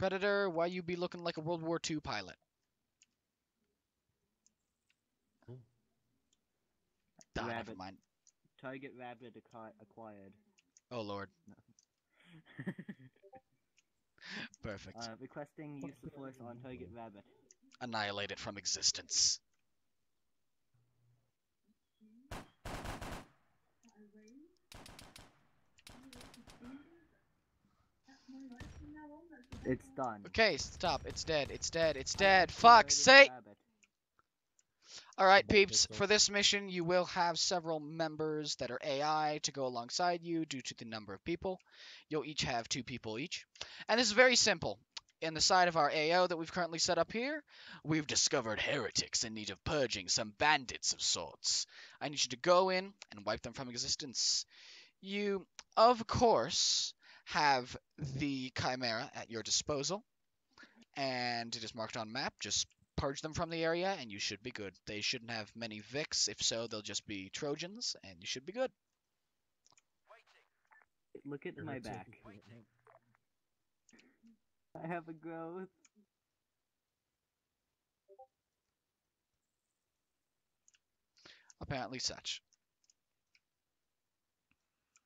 Predator, why you be looking like a World War II pilot? Ah, never mind. Target rabbit acquired. Oh lord, perfect. uh, requesting use of force on target rabbit. Annihilate it from existence. It's done. Okay, stop. It's dead. It's dead. It's dead. Target Fuck's sake! All right, peeps. For this mission, you will have several members that are AI to go alongside you due to the number of people. You'll each have two people each. And this is very simple. In the side of our AO that we've currently set up here, we've discovered heretics in need of purging, some bandits of sorts. I need you to go in and wipe them from existence. You, of course, have the Chimera at your disposal, and it is marked on map. Just purge them from the area, and you should be good. They shouldn't have many Vicks. If so, they'll just be Trojans, and you should be good. Look at my back. I have a growth. Apparently, such.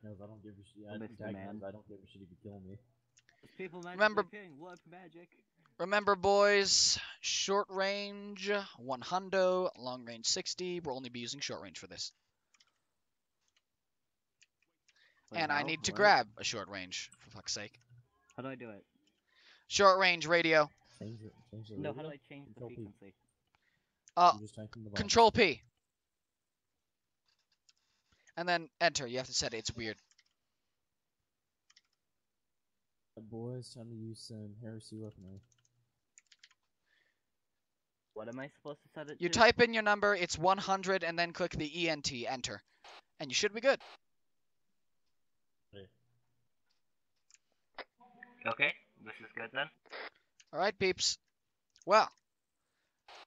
Knows I don't give a shit. I, Mr. Man. knows I don't give a shit if you kill me. People magically Remember- appearing. Warp magic. Remember, boys, short range 100, long range 60. We'll only be using short range for this. Wait, and I how? need to What? grab a short range, for fuck's sake. How do I do it? Short range radio. Change the, change the No, how do? I change the Control P. frequency? Uh, You just type in the box. Control P. And then enter. You have to set it. It's weird. Uh, Boys, time to use some heresy weaponry. What am I supposed to set it to? You to? type in your number, it's 100, and then click the ENT, enter. And you should be good. Okay, this is good then. Alright, peeps. Well.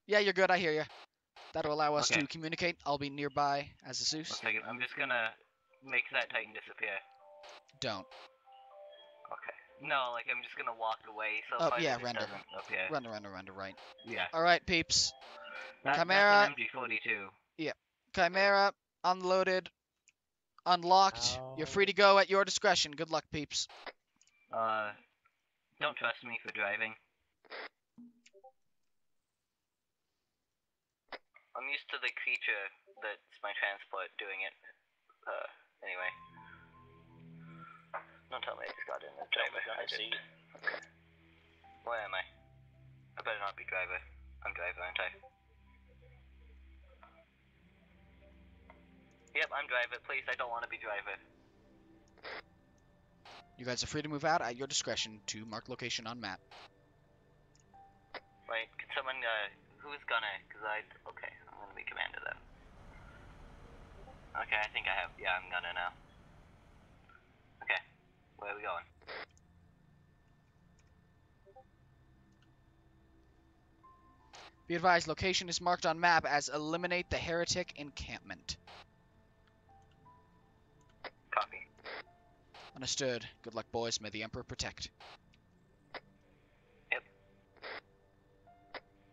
Yeah, you're good, I hear you. That'll allow us Okay. to communicate. I'll be nearby as a One Zeus. second, I'm just gonna make that Titan disappear. Don't. Okay. No, like I'm just gonna walk away so Oh, yeah, render. doesn't. Render, render, render, right. Yeah. Alright, peeps. That, Chimera- That's an MG42. Yeah. Chimera, unloaded, unlocked. You're free to go at your discretion. Good luck, peeps. Uh, don't trust me for driving. I'm used to the creature that's my transport doing it. Uh, anyway. Don't tell me I just got in as driver. I didn't. Okay. Where am I? I better not be driver. I'm driver, aren't I? Yep, I'm driver. Please, I don't want to be driver. You guys are free to move out at your discretion to mark location on map. Wait, can someone, uh, who's gonna, cause I, okay, Be commander then. Okay, I think I have, yeah, I'm gonna now. Okay, where are we going? Be advised, location is marked on map as eliminate the heretic encampment. Copy. Understood. Good luck, boys. May the Emperor protect. Yep.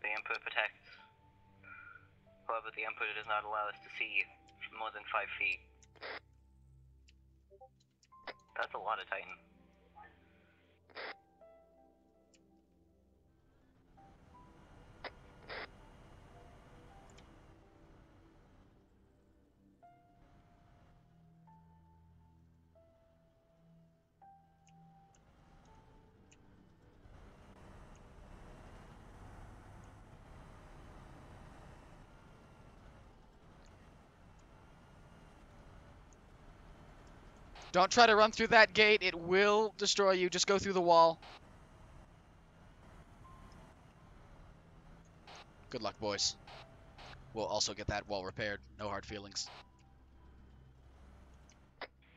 The Emperor protects. However, the Emperor does not allow us to see more than five feet. That's a lot of Titan. Don't try to run through that gate. It will destroy you. Just go through the wall. Good luck, boys. We'll also get that wall repaired. No hard feelings.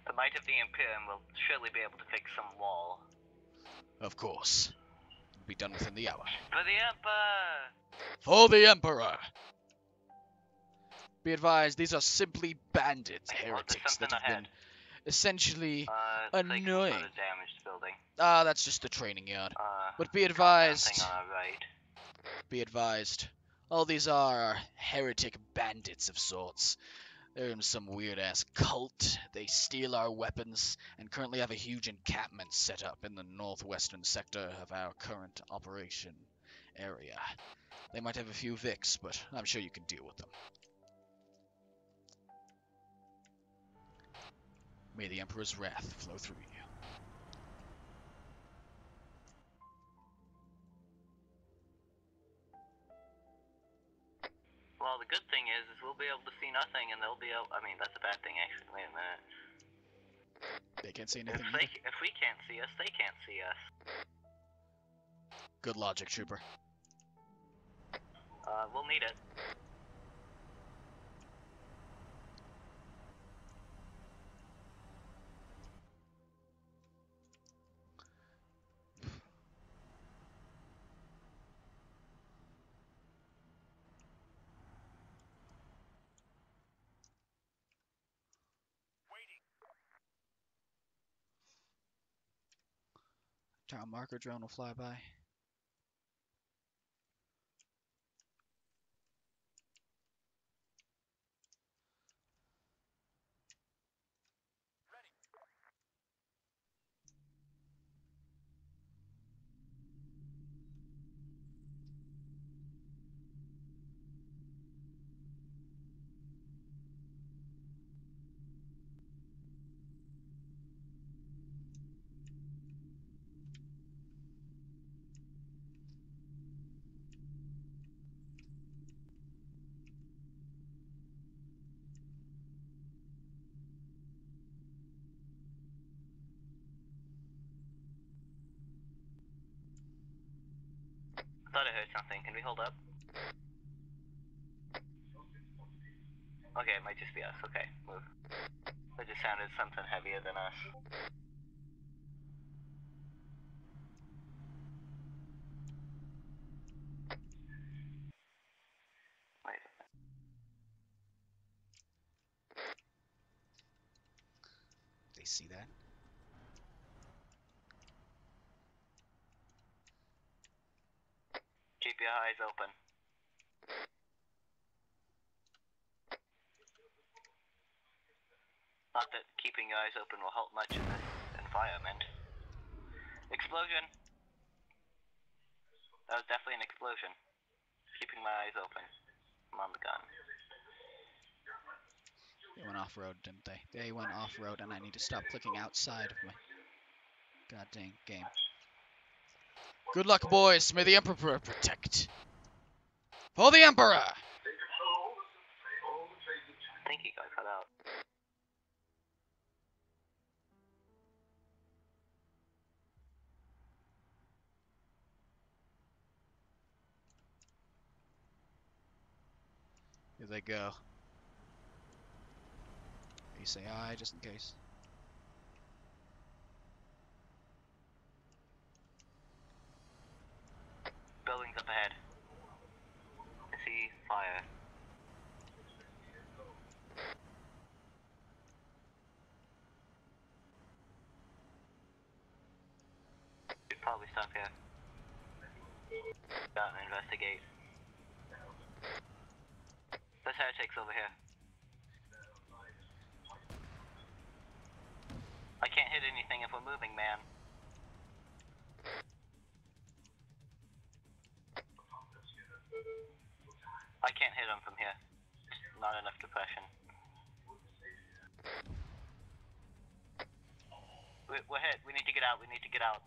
The might of the Imperium will surely be able to fix some wall. Of course. Be done within the hour. For the Emperor! For the Emperor! Be advised, these are simply bandits, well, heretics that have been ahead. Essentially. Uh, it's like some Annoying. sort of damaged building. Ah, that's just the training yard. Uh, But be advised. Something on our right. Be advised. All these are heretic bandits of sorts. They're in some weird ass cult. They steal our weapons and currently have a huge encampment set up in the northwestern sector of our current operation area. They might have a few Vicks, but I'm sure you can deal with them. May the Emperor's wrath flow through you. Well, the good thing is, is we'll be able to see nothing, and they'll be able. I mean, that's a bad thing, actually. Wait a minute. They can't see If anything. they, if we can't see us, they can't see us. Good logic, Trooper. Uh, we'll need it. Tau marker drone will fly by. Heard something. Can we hold up? Okay, it might just be us. Okay, move. That just sounded something heavier than us. Wait. They see that? Keep your eyes open. Not that keeping your eyes open will help much in this environment. Explosion! That was definitely an explosion. Keeping my eyes open. I'm on the gun. They went off road, didn't they? They went off road, and I need to stop clicking outside of my goddamn game. Good luck, boys. May the Emperor protect. For the Emperor! I think he got cut out. Here they go. You say aye, just in case. Buildings up ahead. I see fire. Should probably stop here. Got and investigate. This heretic's over here. I can't hit anything if we're moving, man. I can't hit him from here. Not enough depression. We're hit. We need to get out. We need to get out.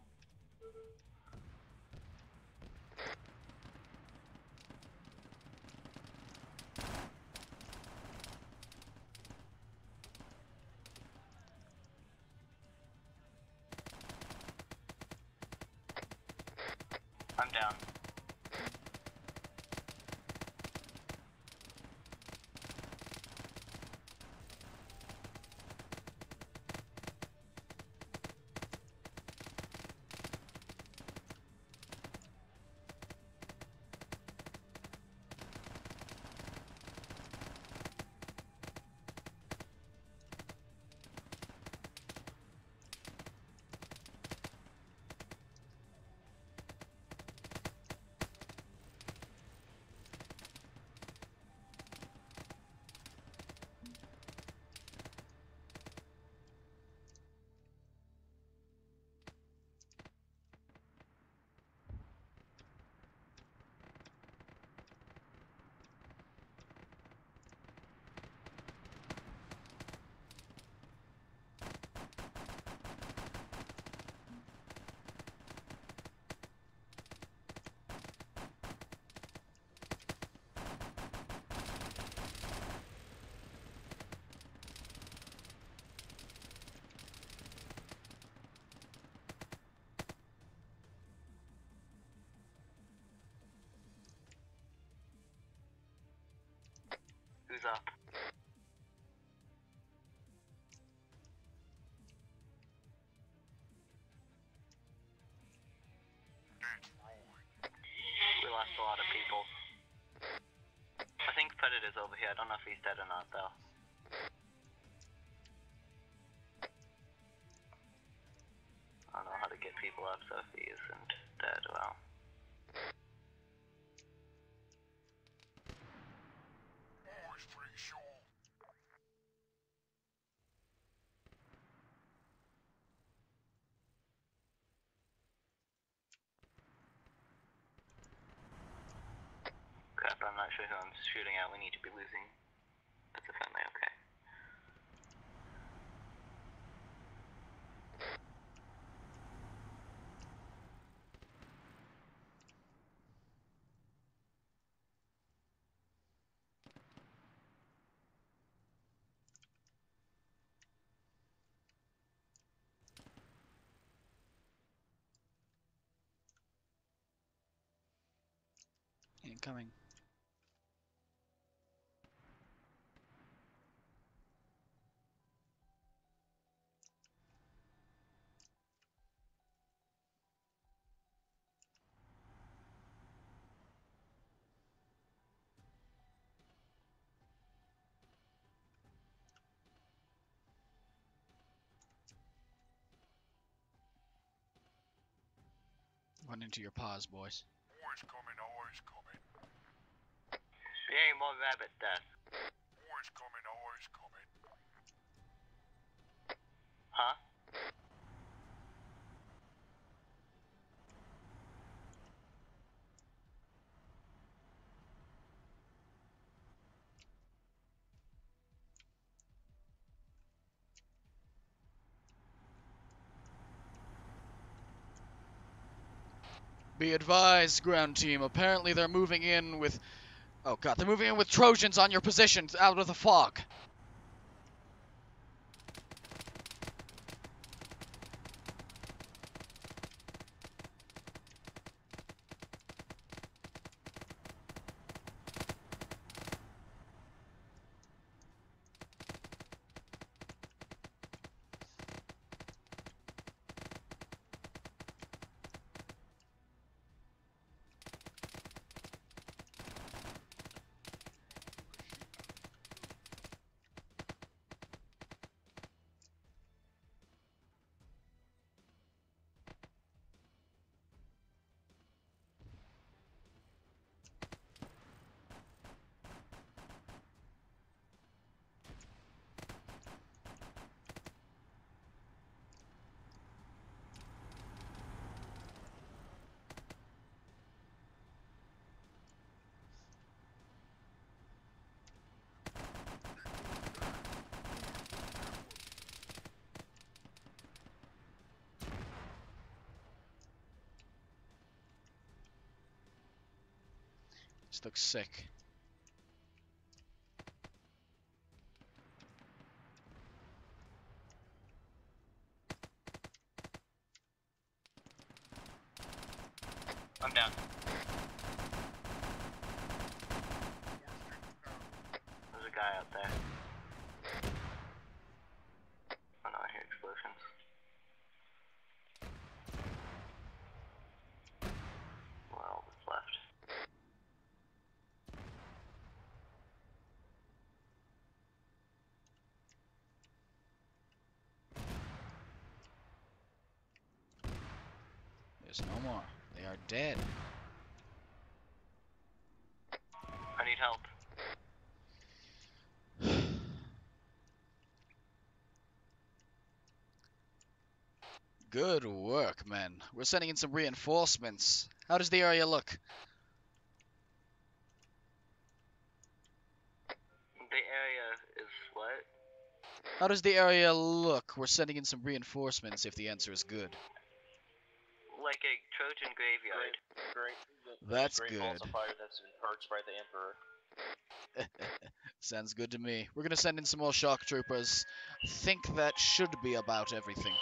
Who's up? We lost a lot of people. I think Predator's over here. I don't know if he's dead or not, though. I don't know how to get people up, so if he isn't dead, well. Losing. That's a friendly, okay. Incoming. Run into your paws, boys. Always coming, always coming. Yay, more rabbit death. Always coming, always coming. Huh? Be advised, ground team. Apparently they're moving in with. Oh god, they're moving in with Trojans on your positions out of the fog. Looks sick. I'm down. There's a guy out there. Oh no, I hear explosions. Well, what's left? There's no more. They are dead. I need help. Good work, men. We're sending in some reinforcements. How does the area look? The area is what? How does the area look? We're sending in some reinforcements if the answer is good. Like a Trojan graveyard. Great. That's great balls good. of fire that's been purged by the Emperor. Sounds good to me. We're gonna send in some more shock troopers. Think that should be about everything.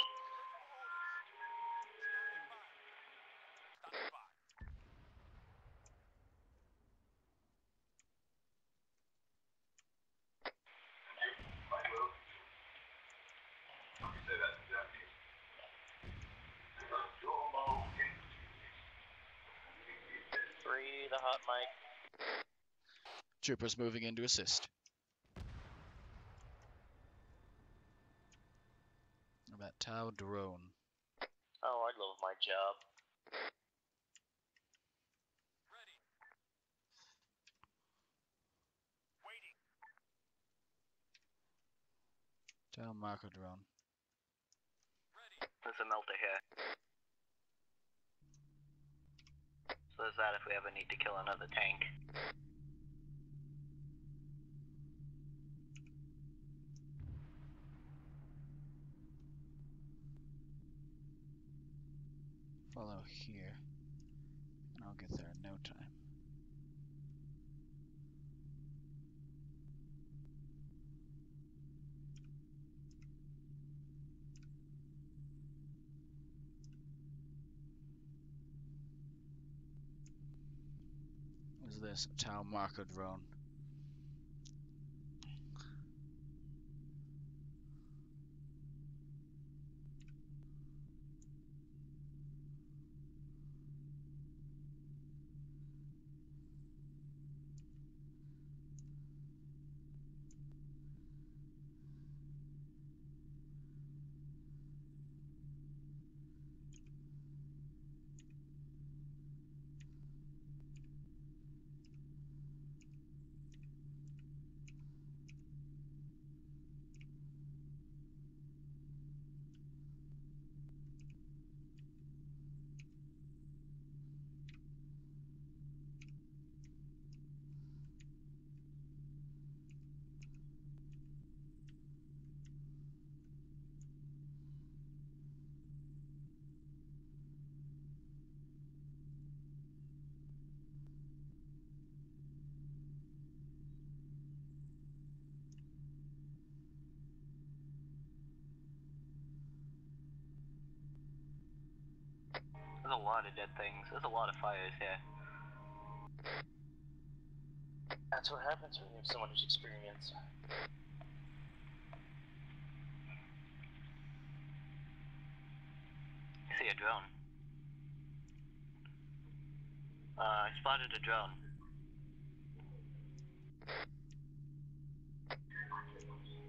Copy the hot mic. Troopers moving in to assist. That Tau drone. Oh, I love my job. Waiting. Tau marker drone. There's a melter here. So there's that if we ever need to kill another tank. Follow here. And I'll get there in no time. Is this? A Tau marker drone. There's a lot of dead things. There's a lot of fires here. That's what happens when you have someone who's experienced. I see a drone. Uh, I spotted a drone.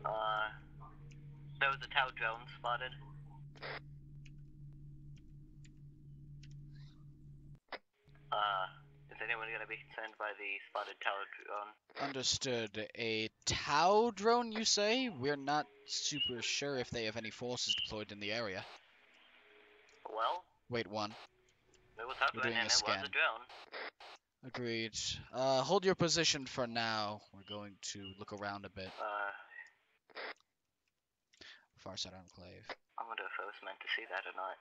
Uh, there was a Tau drone spotted. Concerned by the spotted Tau drone? Understood. A Tau drone, you say? We're not super sure if they have any forces deployed in the area. Well, Wait, one. it was happening doing a and it was scan. a drone. Agreed. Uh, hold your position for now. We're going to look around a bit. Uh, Farsight enclave. I wonder if I was meant to see that or not.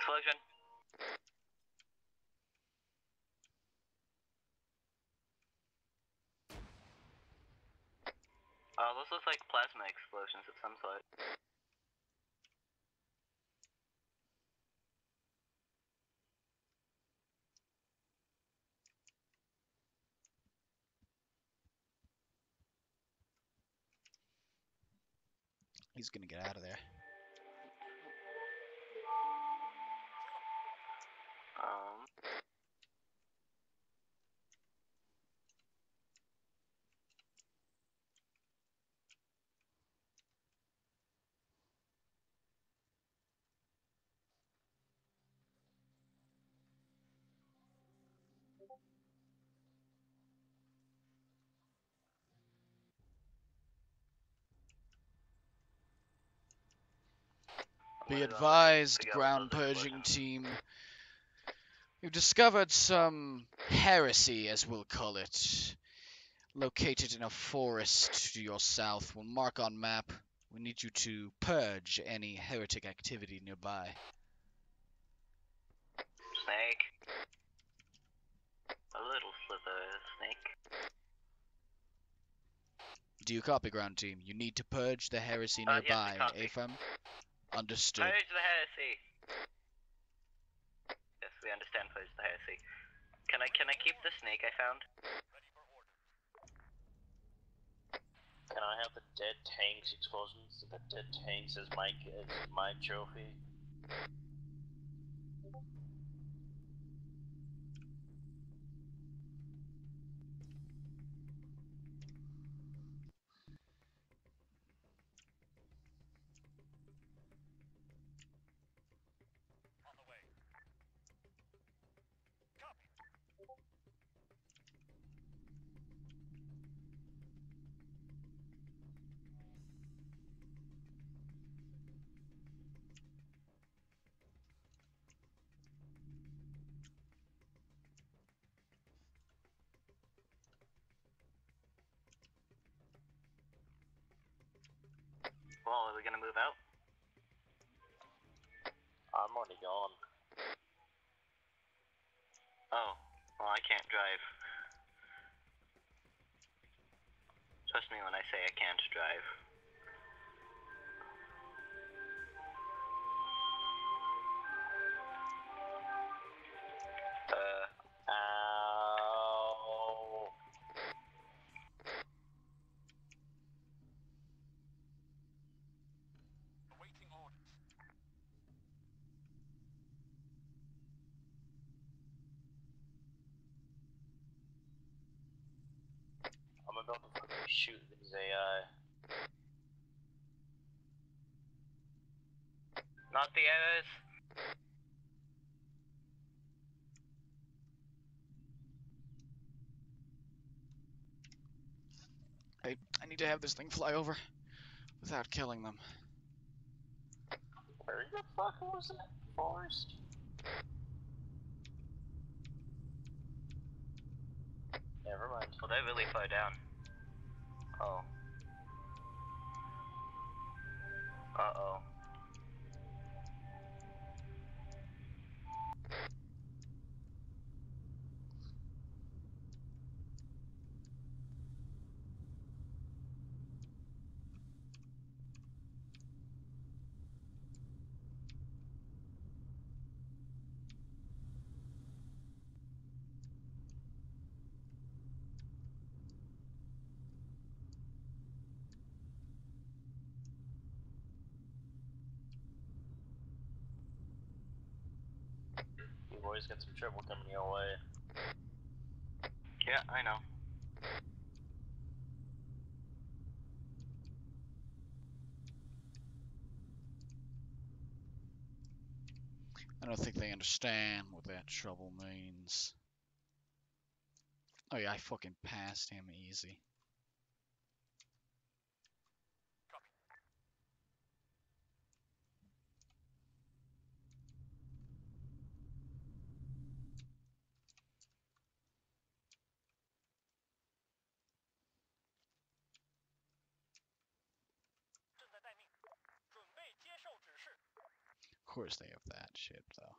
Explosion. Oh, those look like plasma explosions of some sort. He's gonna get out of there. Be advised, ground purging team. We've discovered some heresy, as we'll call it, located in a forest to your south. We'll mark on map. We need you to purge any heretic activity nearby. Snake. A little slither snake. Do you copy, ground team? You need to purge the heresy Uh, yes, nearby. AFM? Understood. Purge the heresy. Yes, we understand. Purge the heresy. Can I can I keep the snake I found? Can I have the dead tanks explosions? The dead tanks as my as my trophy. Well, are we gonna move out? I'm already gone. Oh, well, I can't drive. Trust me when I say I can't drive. Shoot these AI. Uh, not the errors. I, I need to have this thing fly over without killing them. Where the fuck was that forest? Never mind. Well, they're really far down. Oh. Uh oh. You boys got some trouble coming your way. Yeah, I know. I don't think they understand what that trouble means. Oh yeah, I fucking passed him easy. Of they have that shit though.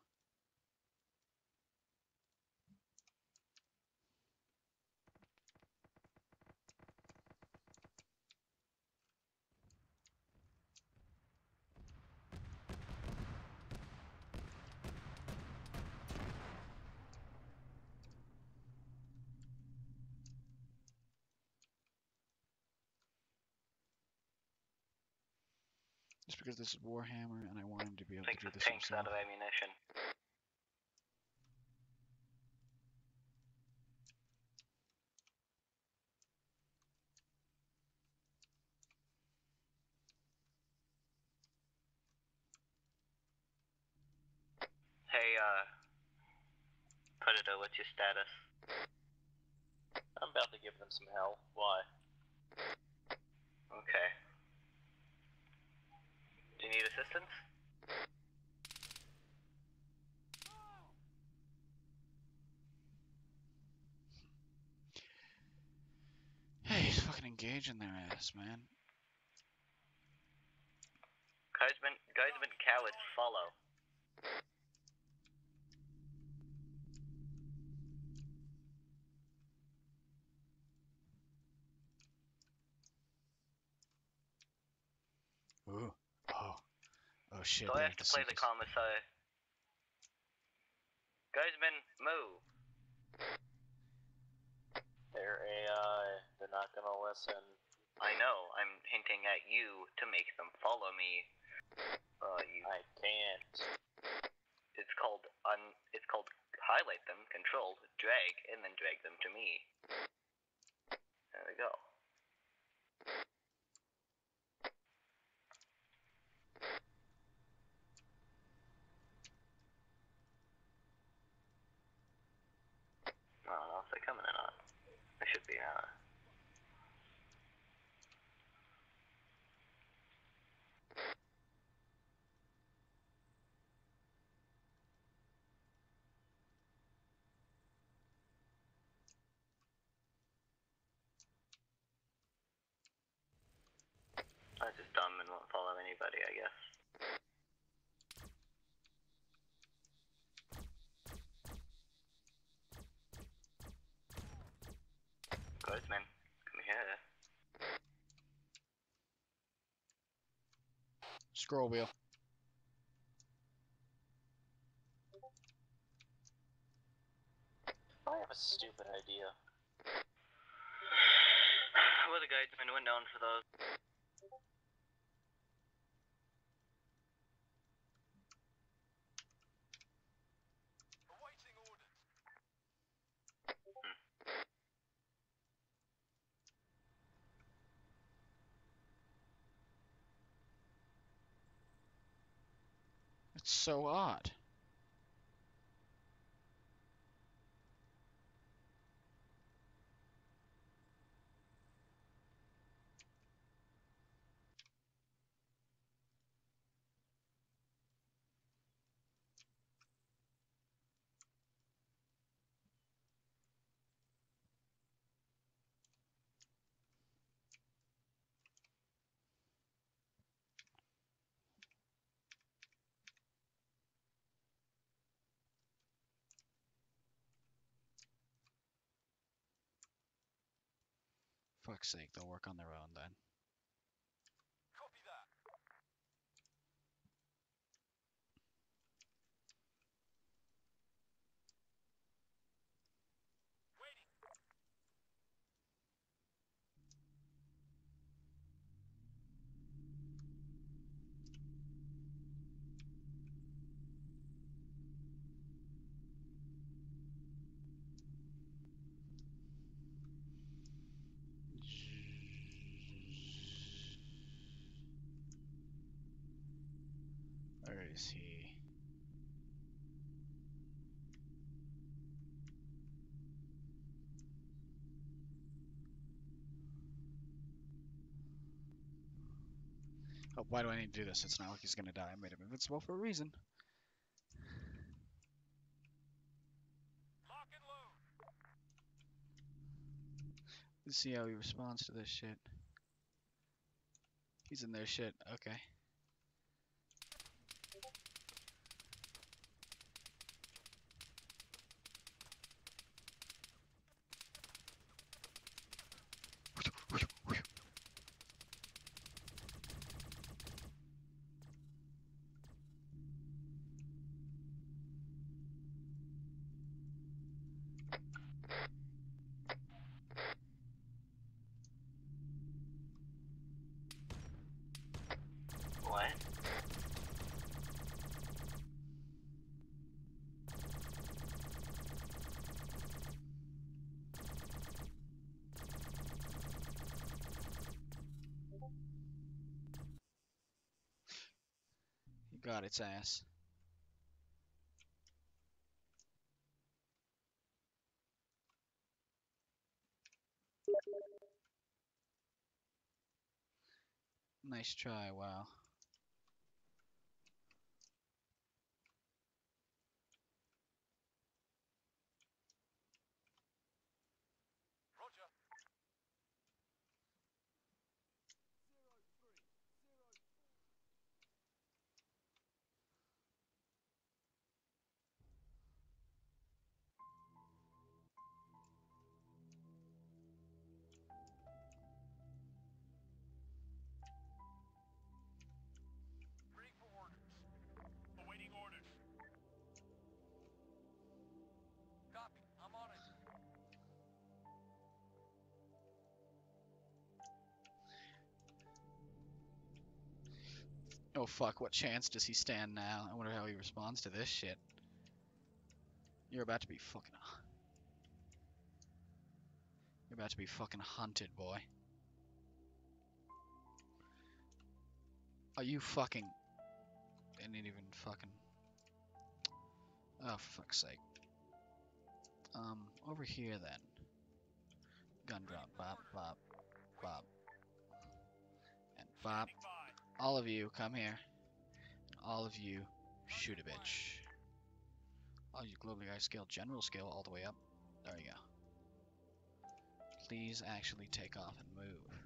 Because this is Warhammer and I want him to be able Take to do the this tanks himself. out of ammunition. Hey, uh, Predator, what's your status? I'm about to give them some hell. Why? Okay. Do you need assistance? Hey, he's fucking engaging their ass, man. Guardsmen, guardsmen cowards follow. Oh shit. so I have to play the sync us. commissar. Guardsman, move. They're AI. They're not gonna listen. I know. I'm hinting at you to make them follow me. Uh, you. I can't. It's called un. It's called highlight them, control, drag, and then drag them to me. There we go. I don't know if they're coming or not. They should be, uh. I'm just dumb and won't follow anybody, I guess. Guardsman, come here. Scroll wheel. I have a stupid idea. Well, the guardsman went down for those. So odd. Fuck's sake, they'll work on their own then. Is he? Oh, why do I need to do this? It's not like he's gonna die. I made him invincible for a reason. Lock and load. Let's see how he responds to this shit. He's in their shit. Okay. Its ass. Nice try, wow. Oh fuck, what chance does he stand now? I wonder how he responds to this shit. You're about to be fucking. You're about to be fucking hunted, boy. Are you fucking. Didn't even fucking. Oh, fuck's sake. Um, over here then. Gun drop, bop, bop, bop. And bop. All of you, come here. All of you, shoot a bitch. Oh, you globally high skill, general skill, all the way up. There you go. Please actually take off and move.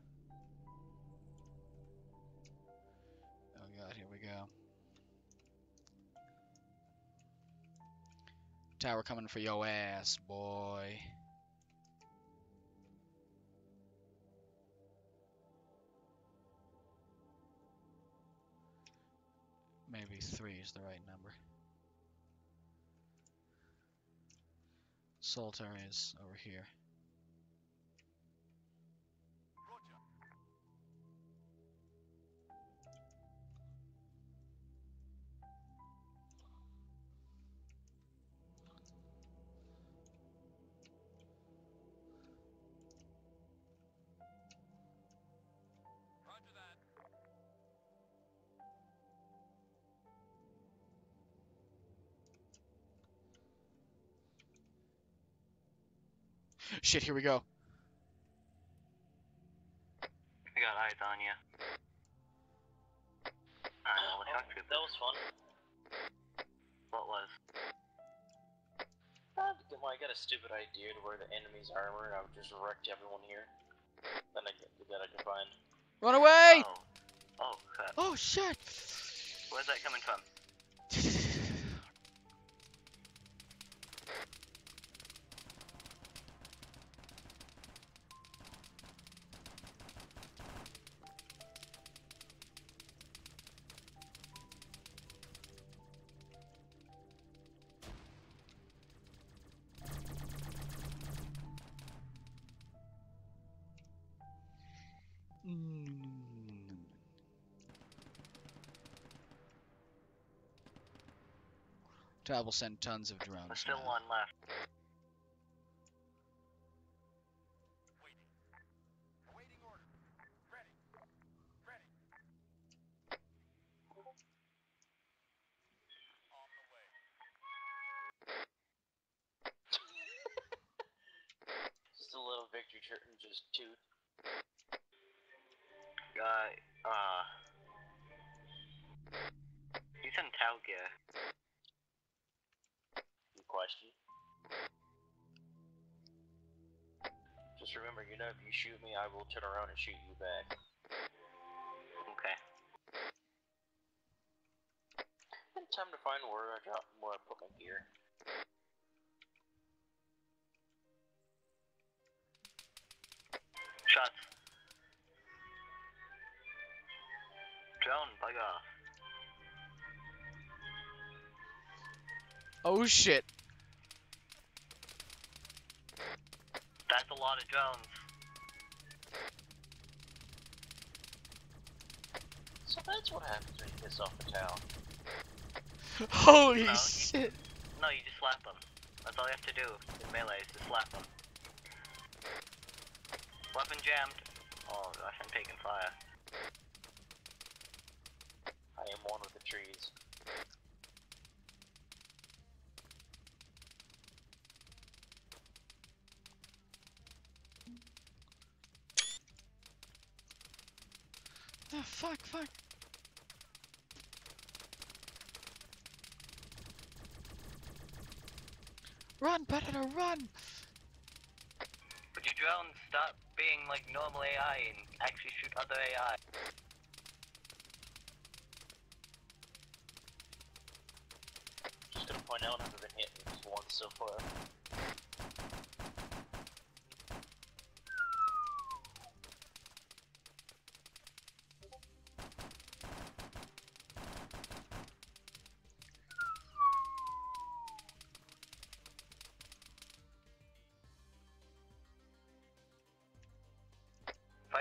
Oh god, here we go. Tower coming for your ass, boy. Maybe three is the right number. Solitaire is over here. Shit, here we go. I got eyes on you. I know what talk to that was fun. What was? Uh, well, I got a stupid idea to wear the enemy's armor, and I would just wreck everyone here. Then I get that I can find. Run away! Oh. Oh, crap. Oh shit! Where's that coming from? Will send tons of drones. There's still now. one left. You know, if you shoot me, I will turn around and shoot you back. Okay. And time to find where I drop where I put my gear. Shots. Drone, bug off. Oh shit! That's a lot of drones. Happens when you piss off the town. Holy No. shit! No, you just slap them. That's all you have to do in melee is just slap them. Weapon jammed. Oh gosh, I'm taking fire. I am one with the trees. Ah, fuck, fuck. Run, Predator, run! Would you drones stop being like normal AI and actually shoot other AI? Just gonna point out I've been hit once so far.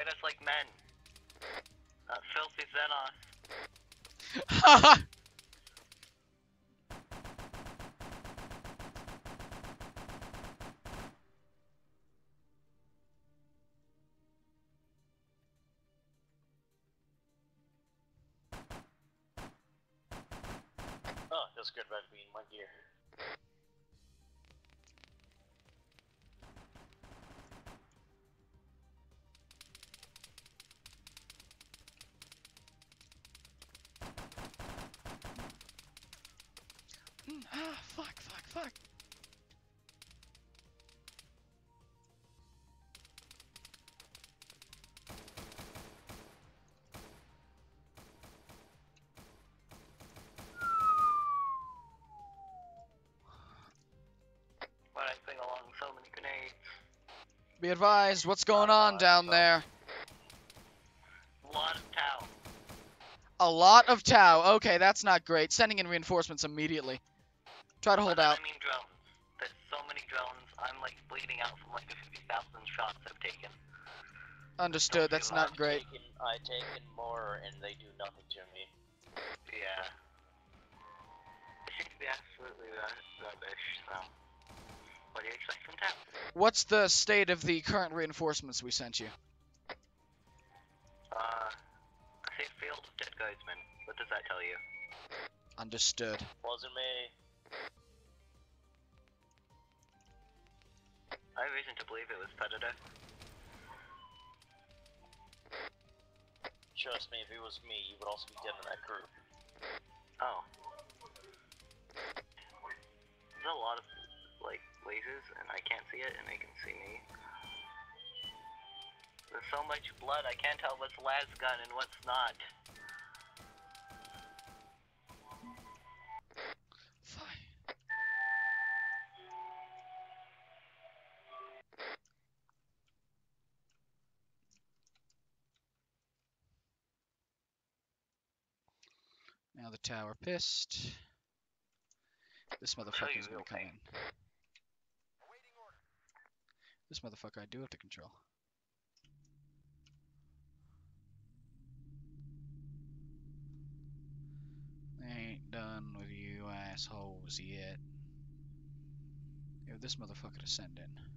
Fight us like men. Not filthy Xenos. Oh, that's good about being my gear. Be advised, what's going on down there? A Lot of Tau. A lot of Tau. Okay, that's not great. Sending in reinforcements immediately. Try to hold By out. I mean drones. There's so many drones. I'm like bleeding out from like the 50,000 shots I've taken. Understood, that's not I've great. Taken, I taken more, and they do nothing to me. Yeah. It seems to be absolutely rubbish. So, what do you expect from Tau? What's the state of the current reinforcements we sent you? Uh, I say field of dead guardsmen. What does that tell you? Understood. Wasn't me. I have reason to believe it was Predator. Trust me, if it was me, you would also be dead in that group. Oh. There's a lot of like lasers, it, and they can see me. There's so much blood, I can't tell what's las gun and what's not. Fine. Now the tower pissed. This motherfucker's gonna come in. This motherfucker I do have to control. Ain't done with you assholes yet. Yo, this motherfucker to send in.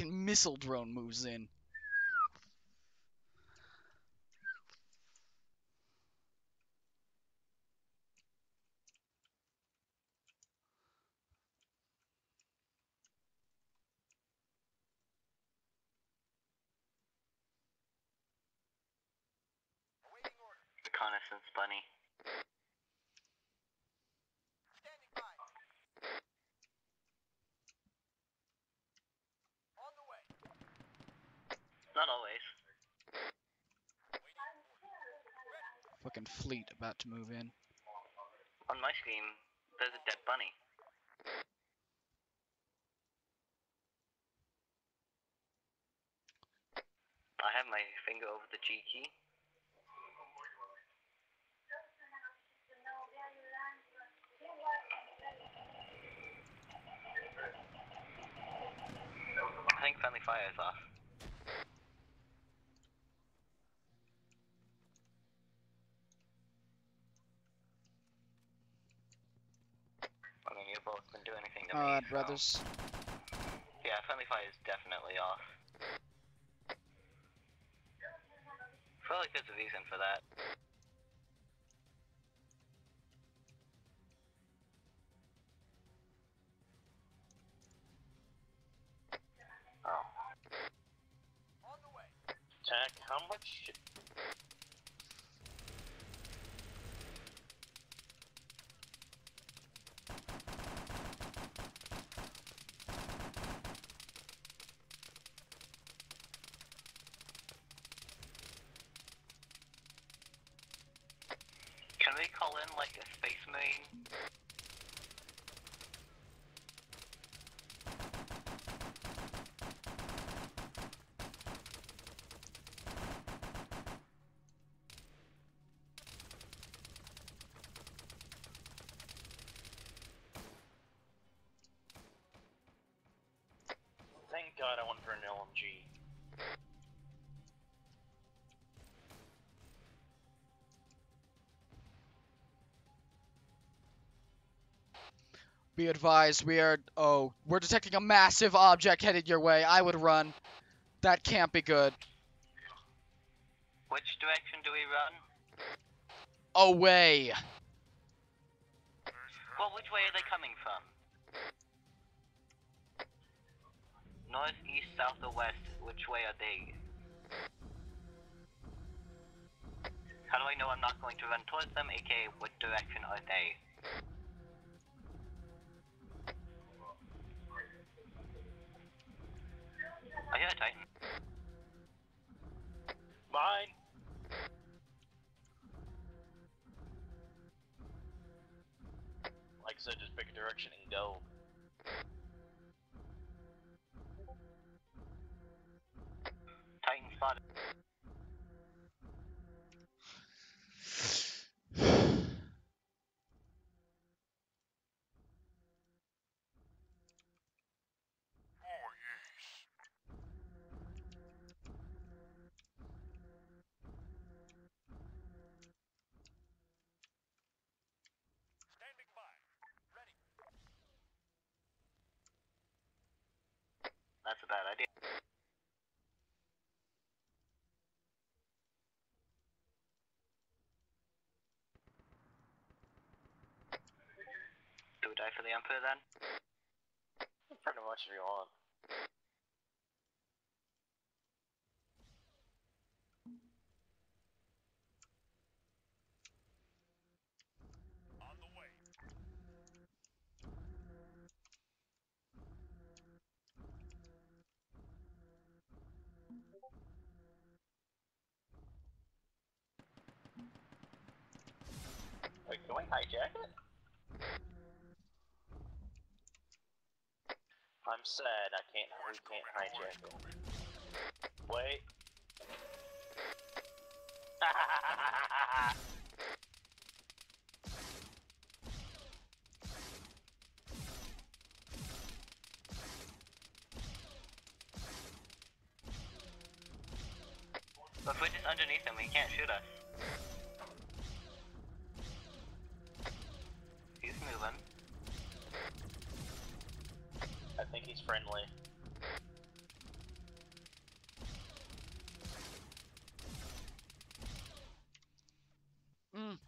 Fucking missile drone moves in. Reconnaissance bunny. Standing by. On the way. Not always. Fucking fleet about to move in. On my screen, there's a dead bunny. I have my finger over the G key. I think friendly fire is off. I mean, you both been doing anything to uh, me. Alright, so- brothers. Yeah, friendly fire is definitely off. feel like there's a reason for that. Oh. On the way. Attack How much? Can we call in like a space marine? God I went for an LMG. Be advised, we are. Oh, we're detecting a massive object headed your way. I would run. That can't be good. Which direction do we run? Away. Well, which way are they coming from? North, east, south, or west? Which way are they? How do I know I'm not going to run towards them, aka what direction are they? I hear a Titan. Mine. Like I said, just pick a direction and go. Bad idea. Do we die for the Emperor then? Pretty much if you want. On the way. Wait, can we hijack it? I'm sad I can't we can't hijack it. Wait. If we're just underneath him, he can't shoot us. He's moving. I think he's friendly. Mm.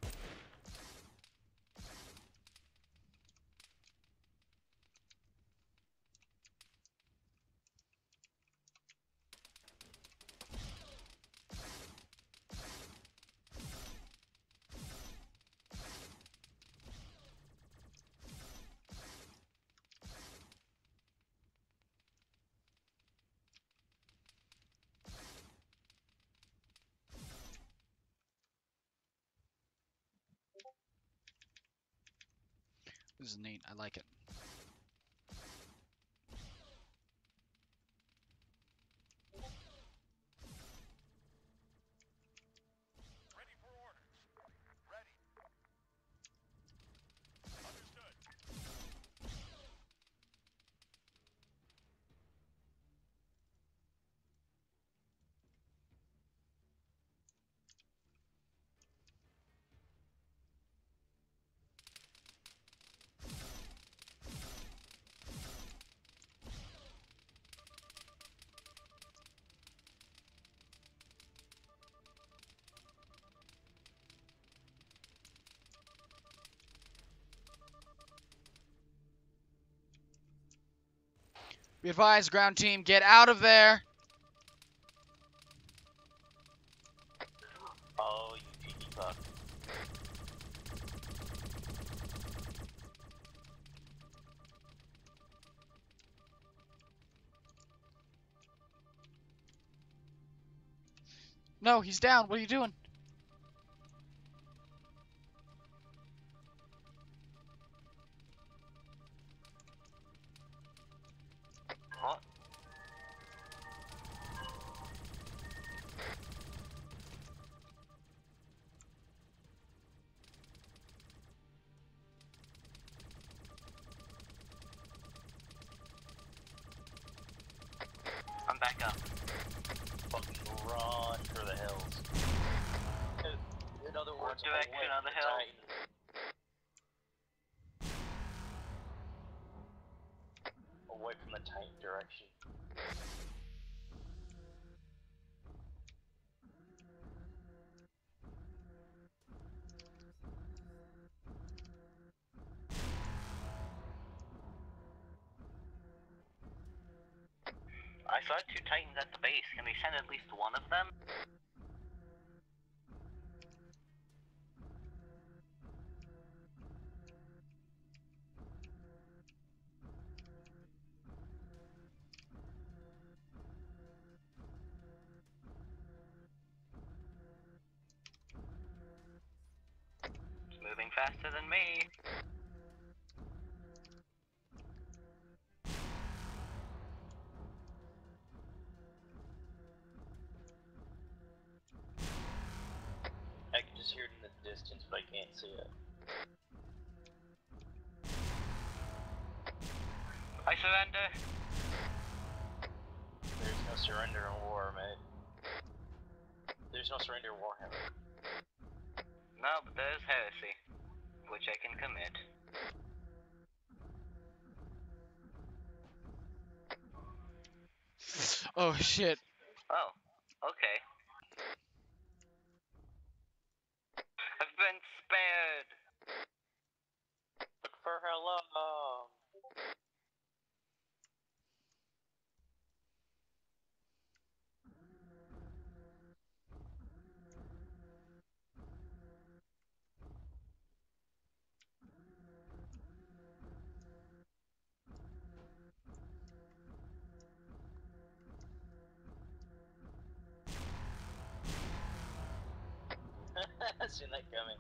This is neat. I like it. Be advised, ground team, get out of there. Oh, you cheeky fuck. No, he's down. What are you doing? I saw two titans at the base. Can we send at least one of them? Oh shit. Seen that coming.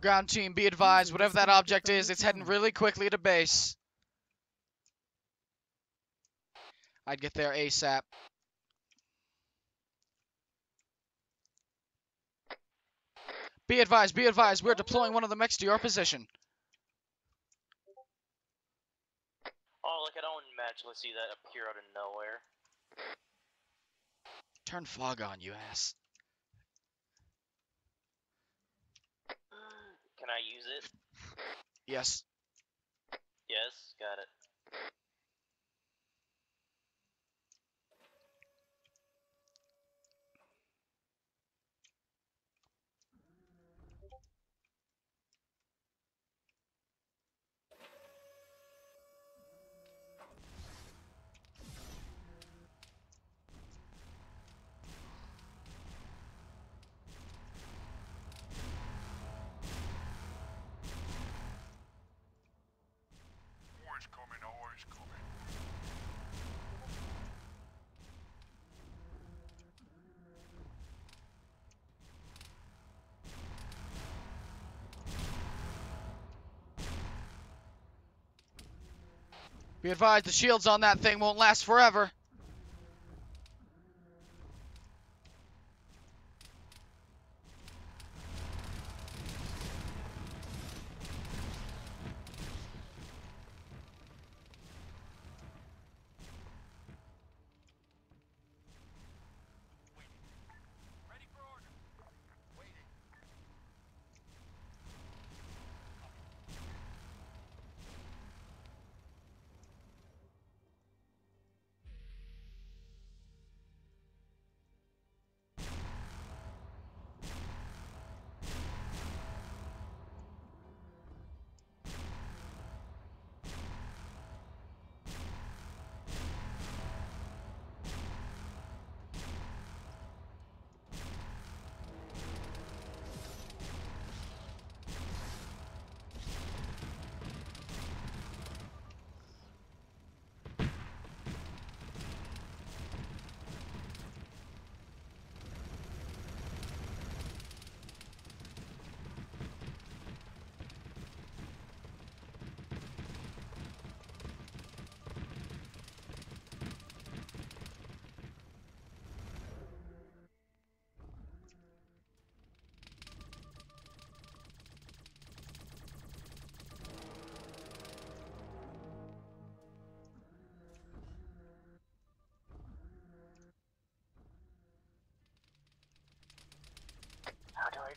Ground team, be advised, whatever that object is, it's heading really quickly to base. I'd get there ASAP. Be advised, be advised, we're deploying one of the mechs to your position. Oh, like I don't magically see that appear out of nowhere. Turn fog on, you ass. Can I use it? Yes. Yes, got it. Be advised, the shields on that thing won't last forever.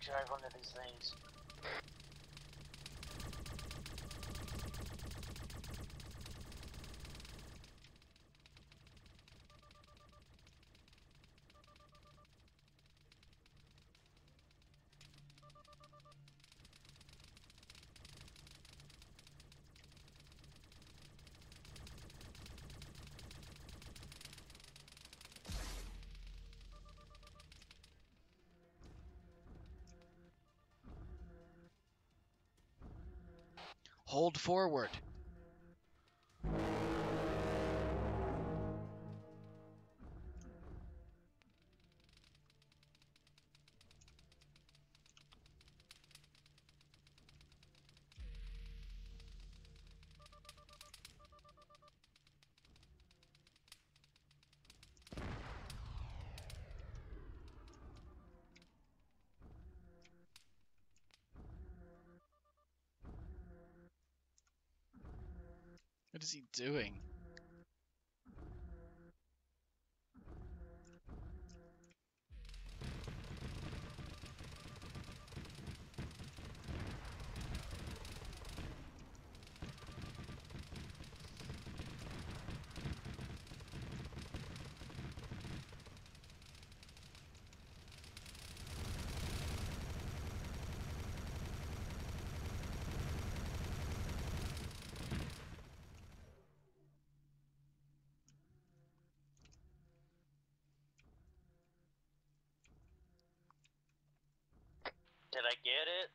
Drive one of these things. Hold forward. Doing? Did I get it?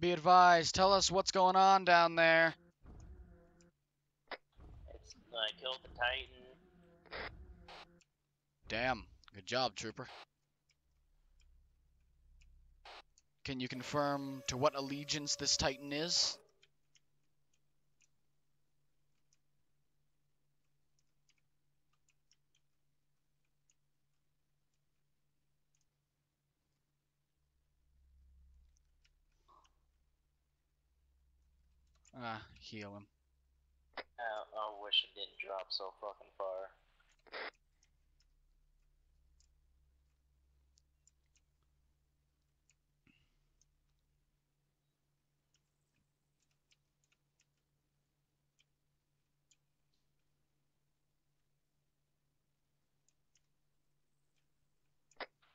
Be advised, tell us what's going on down there. It's I killed the Titan. Damn, good job, Trooper. Can you confirm to what allegiance this Titan is? Ah, heal him. Uh, I wish it didn't drop so fucking far.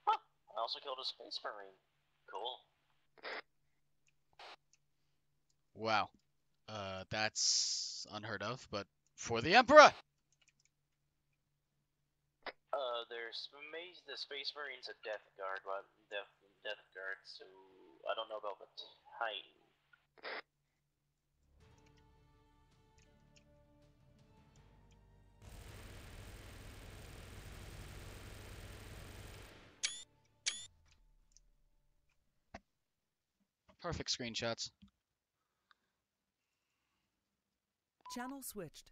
Huh. I also killed a space marine. Cool. Wow. Uh, that's unheard of, but for the Emperor! Uh, there's the space marine's a death guard, but death death guard, so I don't know about the time. Perfect screenshots. Channel switched.